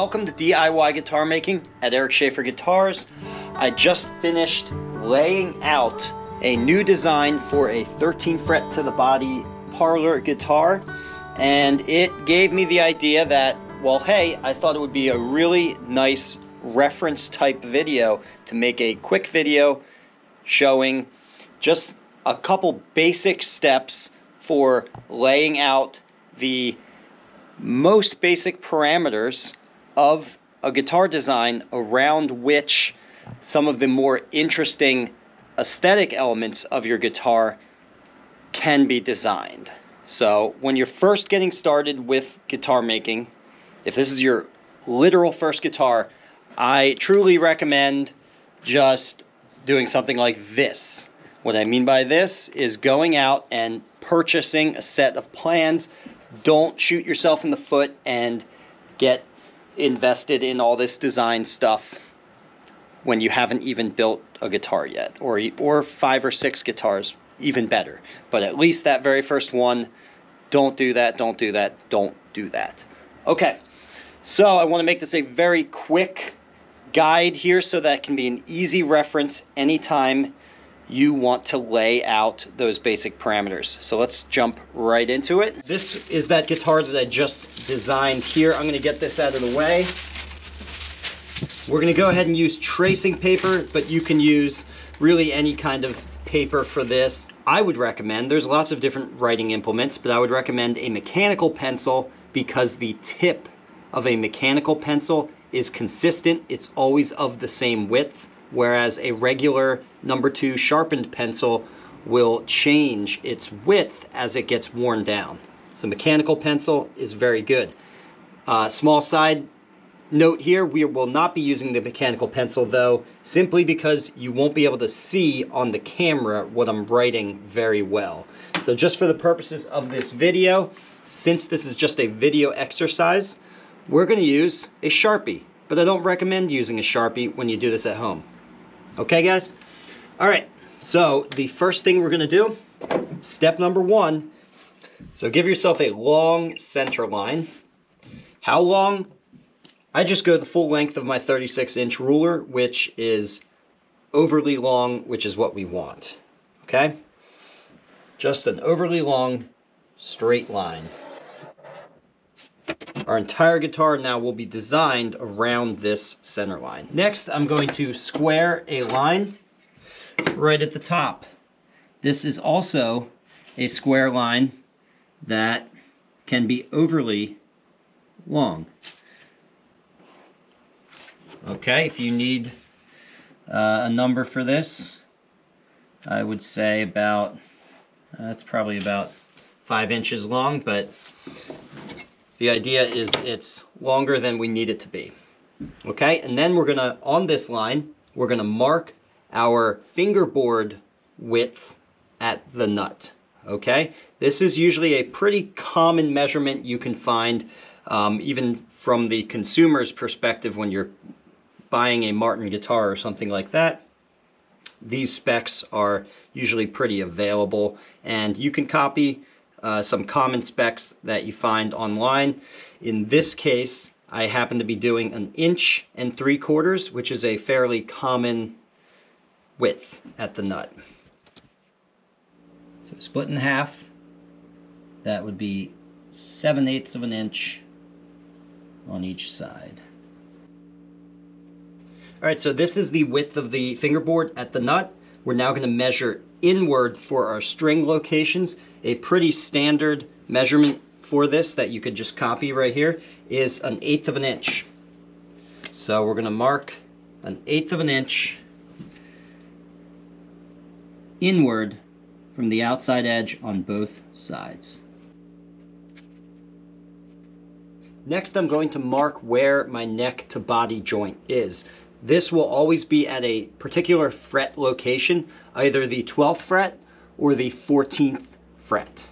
Welcome to DIY guitar making at Eric Schaefer Guitars. I just finished laying out a new design for a 13 fret to the body parlor guitar and it gave me the idea that well hey I thought it would be a really nice reference type video to make a quick video showing just a couple basic steps for laying out the most basic parameters of a guitar design around which some of the more interesting aesthetic elements of your guitar can be designed. So, when you're first getting started with guitar making, if this is your literal first guitar, I truly recommend just doing something like this. What I mean by this is going out and purchasing a set of plans. Don't shoot yourself in the foot and get invested in all this design stuff when you haven't even built a guitar yet or or five or six guitars even better. But at least that very first one don't do that don't do that don't do that. Okay so i want to make this a very quick guide here so that can be an easy reference anytime you want to lay out those basic parameters. So let's jump right into it. This is that guitar that I just designed here. I'm gonna get this out of the way. We're gonna go ahead and use tracing paper, but you can use really any kind of paper for this. I would recommend, there's lots of different writing implements, but I would recommend a mechanical pencil because the tip of a mechanical pencil is consistent. It's always of the same width whereas a regular number two sharpened pencil will change its width as it gets worn down. So mechanical pencil is very good. Uh, small side note here, we will not be using the mechanical pencil though, simply because you won't be able to see on the camera what I'm writing very well. So just for the purposes of this video, since this is just a video exercise, we're gonna use a Sharpie, but I don't recommend using a Sharpie when you do this at home. Okay, guys? All right, so the first thing we're gonna do, step number one, so give yourself a long center line. How long? I just go the full length of my 36 inch ruler, which is overly long, which is what we want, okay? Just an overly long straight line. Our entire guitar now will be designed around this center line. Next, I'm going to square a line right at the top. This is also a square line that can be overly long. Okay, if you need uh, a number for this, I would say about, that's uh, probably about five inches long, but the idea is it's longer than we need it to be. Okay, and then we're gonna, on this line, we're gonna mark our fingerboard width at the nut. Okay, this is usually a pretty common measurement you can find um, even from the consumer's perspective when you're buying a Martin guitar or something like that. These specs are usually pretty available and you can copy uh, some common specs that you find online. In this case, I happen to be doing an inch and three quarters, which is a fairly common width at the nut. So split in half, that would be 7 eighths of an inch on each side. All right, so this is the width of the fingerboard at the nut. We're now going to measure inward for our string locations. A pretty standard measurement for this that you could just copy right here is an eighth of an inch. So we're going to mark an eighth of an inch inward from the outside edge on both sides. Next I'm going to mark where my neck to body joint is. This will always be at a particular fret location, either the 12th fret or the 14th fret.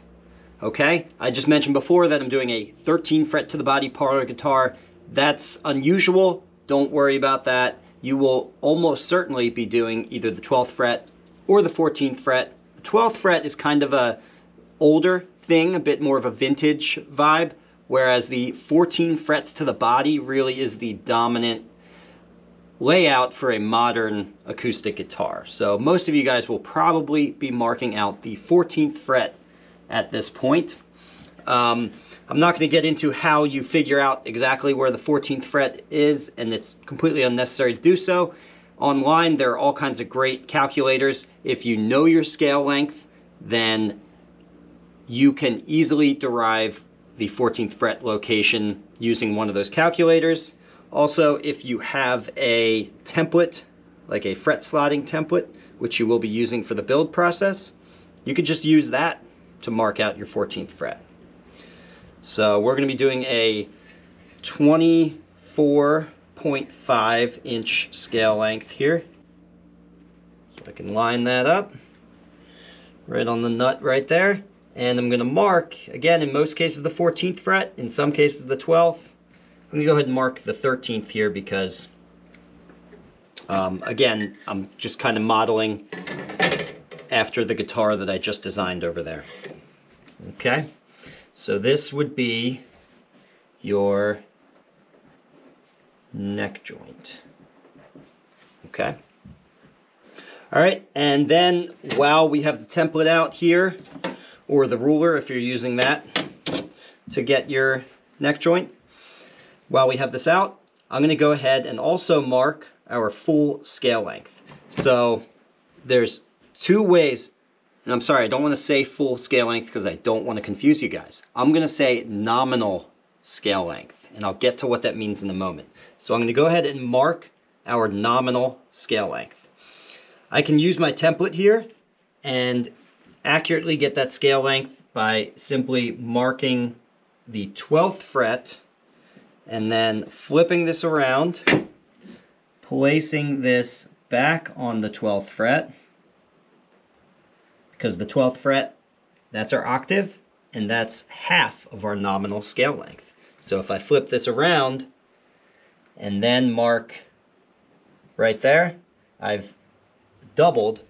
Okay, I just mentioned before that I'm doing a 13 fret to the body parlor guitar. That's unusual, don't worry about that. You will almost certainly be doing either the 12th fret or the 14th fret. The 12th fret is kind of a older thing, a bit more of a vintage vibe, whereas the 14 frets to the body really is the dominant layout for a modern acoustic guitar. So most of you guys will probably be marking out the 14th fret at this point. Um, I'm not going to get into how you figure out exactly where the 14th fret is, and it's completely unnecessary to do so. Online, there are all kinds of great calculators. If you know your scale length, then you can easily derive the 14th fret location using one of those calculators. Also, if you have a template, like a fret slotting template, which you will be using for the build process, you could just use that to mark out your 14th fret. So we're going to be doing a 24.5 inch scale length here. So I can line that up right on the nut right there. And I'm going to mark, again, in most cases the 14th fret, in some cases the 12th. I'm to go ahead and mark the 13th here because, um, again, I'm just kind of modeling after the guitar that I just designed over there. Okay, so this would be your neck joint. Okay. All right, and then while we have the template out here, or the ruler if you're using that to get your neck joint, while we have this out, I'm going to go ahead and also mark our full scale length. So there's two ways and I'm sorry, I don't want to say full scale length because I don't want to confuse you guys. I'm going to say nominal scale length, and I'll get to what that means in a moment. So I'm going to go ahead and mark our nominal scale length. I can use my template here and accurately get that scale length by simply marking the 12th fret and then flipping this around, placing this back on the 12th fret, because the 12th fret, that's our octave, and that's half of our nominal scale length. So if I flip this around and then mark right there, I've doubled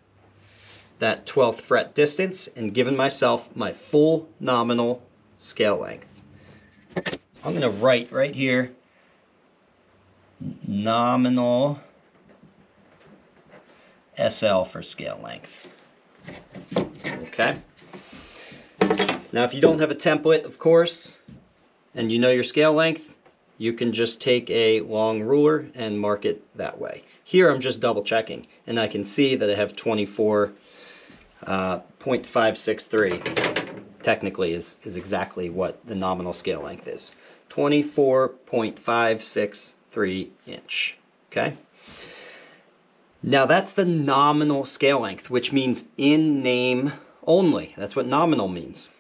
that 12th fret distance and given myself my full nominal scale length. I'm going to write right here nominal SL for scale length. Okay. Now if you don't have a template, of course, and you know your scale length, you can just take a long ruler and mark it that way. Here I'm just double checking, and I can see that I have 24.563 uh, technically is, is exactly what the nominal scale length is. 24.563 inch, okay? Now that's the nominal scale length, which means in name only. That's what nominal means.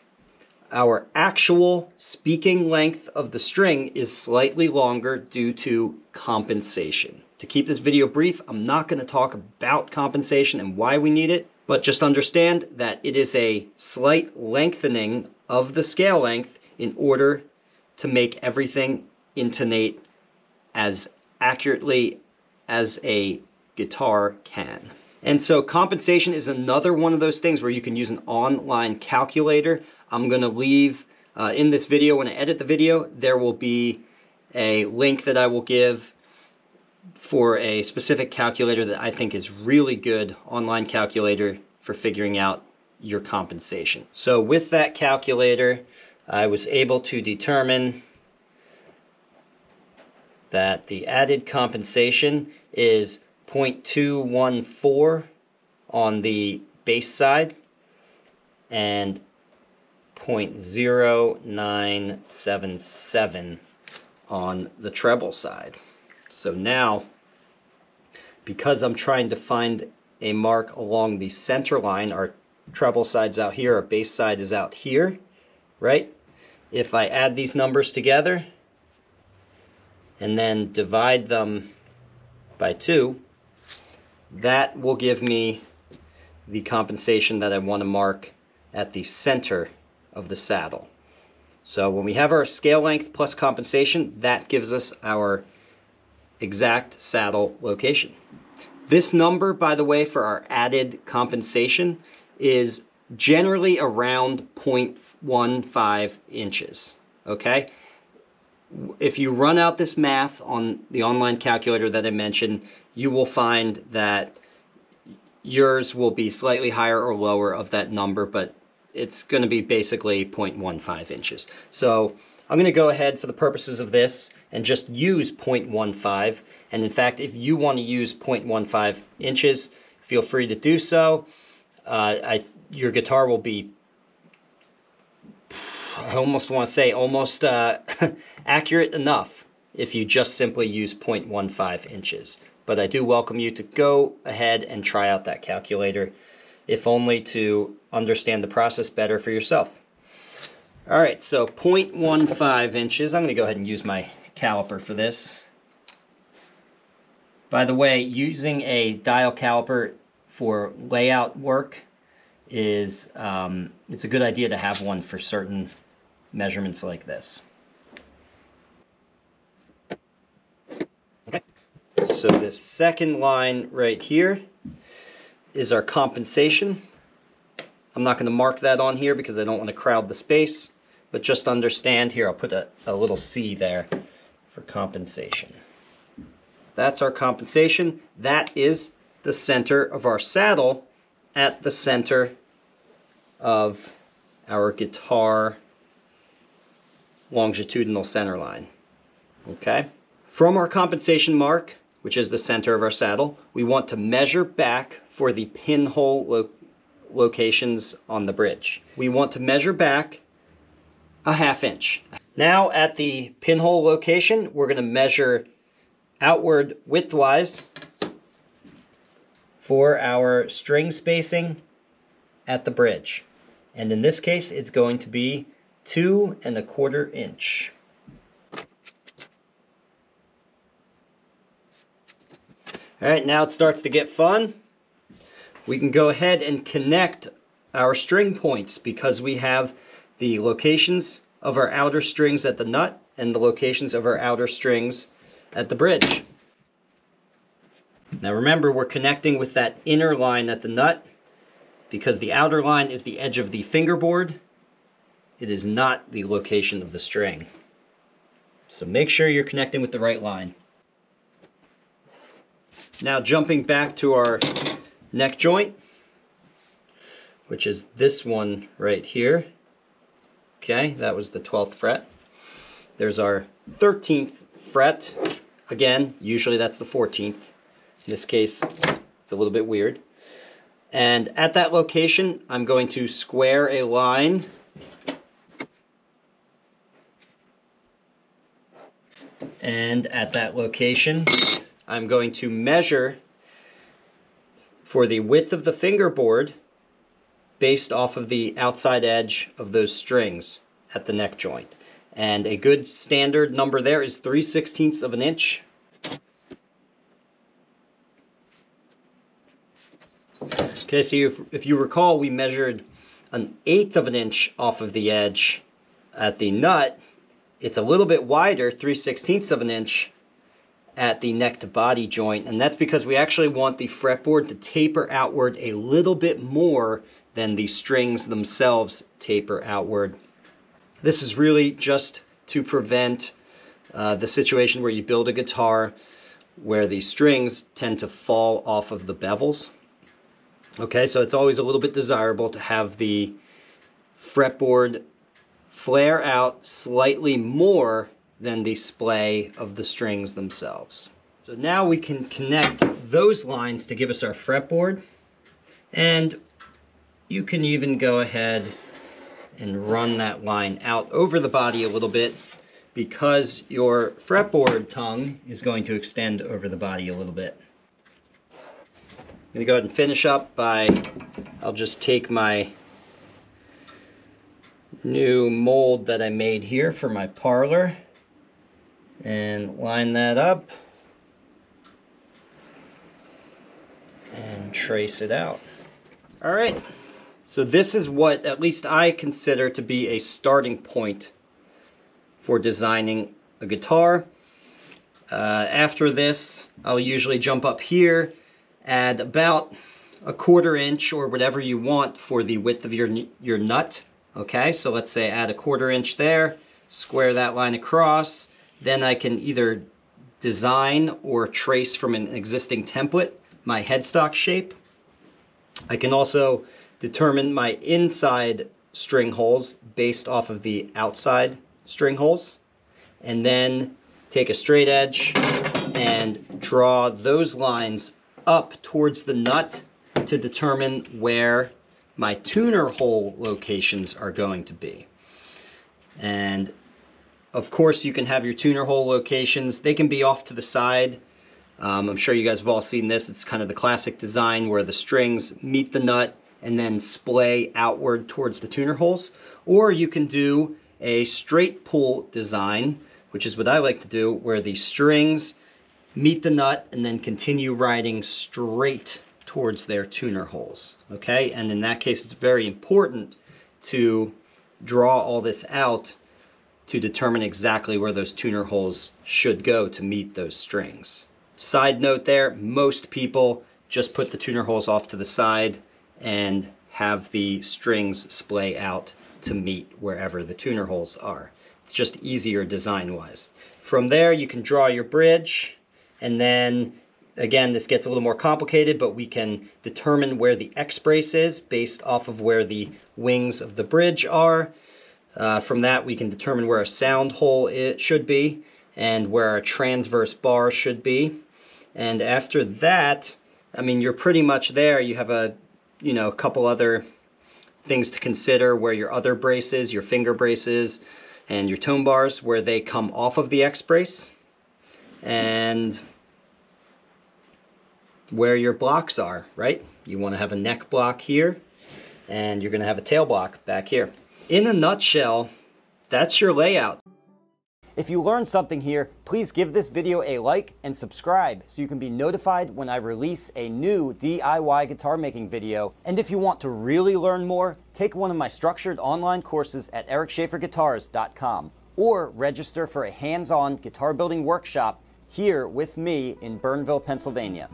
Our actual speaking length of the string is slightly longer due to compensation. To keep this video brief, I'm not going to talk about compensation and why we need it, but just understand that it is a slight lengthening of the scale length in order to make everything intonate as accurately as a guitar can. And so compensation is another one of those things where you can use an online calculator. I'm going to leave uh, in this video, when I edit the video, there will be a link that I will give for a specific calculator that I think is really good online calculator for figuring out your compensation. So with that calculator, I was able to determine that the added compensation is 0.214 on the bass side and 0.0977 on the treble side. So now, because I'm trying to find a mark along the center line, our treble side's out here, our bass side is out here, right? If I add these numbers together and then divide them by 2, that will give me the compensation that I want to mark at the center of the saddle. So when we have our scale length plus compensation, that gives us our exact saddle location. This number, by the way, for our added compensation is generally around 0.15 inches, okay? if you run out this math on the online calculator that I mentioned, you will find that yours will be slightly higher or lower of that number, but it's going to be basically 0.15 inches. So I'm going to go ahead for the purposes of this and just use 0.15. And in fact, if you want to use 0.15 inches, feel free to do so. Uh, I, your guitar will be, I almost want to say, almost uh, accurate enough if you just simply use 0.15 inches. But I do welcome you to go ahead and try out that calculator, if only to understand the process better for yourself. All right, so 0.15 inches. I'm going to go ahead and use my caliper for this. By the way, using a dial caliper for layout work is um, it's a good idea to have one for certain measurements like this. Okay, so this second line right here is our compensation. I'm not going to mark that on here because I don't want to crowd the space. But just understand here, I'll put a, a little C there for compensation. That's our compensation. That is the center of our saddle at the center of our guitar longitudinal center line. Okay? From our compensation mark, which is the center of our saddle, we want to measure back for the pinhole lo locations on the bridge. We want to measure back a half inch. Now at the pinhole location, we're going to measure outward widthwise for our string spacing at the bridge. And in this case, it's going to be two and a quarter inch. All right, now it starts to get fun. We can go ahead and connect our string points because we have the locations of our outer strings at the nut and the locations of our outer strings at the bridge. Now remember, we're connecting with that inner line at the nut because the outer line is the edge of the fingerboard. It is not the location of the string. So make sure you're connecting with the right line. Now jumping back to our neck joint, which is this one right here. Okay, that was the 12th fret. There's our 13th fret. Again, usually that's the 14th. In this case, it's a little bit weird. And at that location, I'm going to square a line and at that location I'm going to measure for the width of the fingerboard based off of the outside edge of those strings at the neck joint. And a good standard number there is 3 sixteenths of an inch. Okay, so if, if you recall, we measured an eighth of an inch off of the edge at the nut. It's a little bit wider, 3 sixteenths of an inch, at the neck to body joint. And that's because we actually want the fretboard to taper outward a little bit more than the strings themselves taper outward. This is really just to prevent uh, the situation where you build a guitar where the strings tend to fall off of the bevels. Okay, so it's always a little bit desirable to have the fretboard flare out slightly more than the splay of the strings themselves. So now we can connect those lines to give us our fretboard. And you can even go ahead and run that line out over the body a little bit because your fretboard tongue is going to extend over the body a little bit. I'm going to go ahead and finish up by, I'll just take my new mold that I made here for my parlor and line that up and trace it out. All right, so this is what at least I consider to be a starting point for designing a guitar. Uh, after this, I'll usually jump up here, add about a quarter inch or whatever you want for the width of your, your nut. Okay, so let's say add a quarter inch there, square that line across, then I can either design or trace from an existing template my headstock shape. I can also determine my inside string holes based off of the outside string holes and then take a straight edge and draw those lines up towards the nut to determine where my tuner hole locations are going to be. And of course you can have your tuner hole locations. They can be off to the side. Um, I'm sure you guys have all seen this. It's kind of the classic design where the strings meet the nut and then splay outward towards the tuner holes. Or you can do a straight pull design, which is what I like to do, where the strings meet the nut and then continue riding straight towards their tuner holes. Okay, and in that case, it's very important to draw all this out to determine exactly where those tuner holes should go to meet those strings. Side note there, most people just put the tuner holes off to the side and have the strings splay out to meet wherever the tuner holes are. It's just easier design wise. From there you can draw your bridge and then again this gets a little more complicated but we can determine where the X brace is based off of where the wings of the bridge are. Uh, from that we can determine where a sound hole it should be and where a transverse bar should be. And after that, I mean, you're pretty much there. You have a you know, a couple other things to consider where your other braces, your finger braces, and your tone bars, where they come off of the X brace, and where your blocks are, right? You want to have a neck block here, and you're going to have a tail block back here. In a nutshell, that's your layout. If you learned something here, please give this video a like and subscribe so you can be notified when I release a new DIY guitar making video. And if you want to really learn more, take one of my structured online courses at ericschaeferguitars.com or register for a hands-on guitar building workshop here with me in Bernville, Pennsylvania.